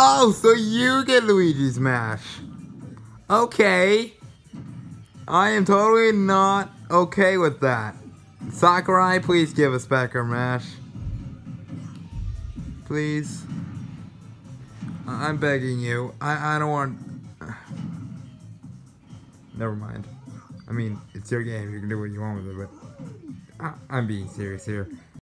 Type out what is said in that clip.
Oh, so you get Luigi's Mash. Okay. I am totally not okay with that. Sakurai, please give us back our Mash. Please. I- I'm begging you. I, I don't want... Never mind. I mean, it's your game. You can do what you want with it, but... I- I'm being serious here.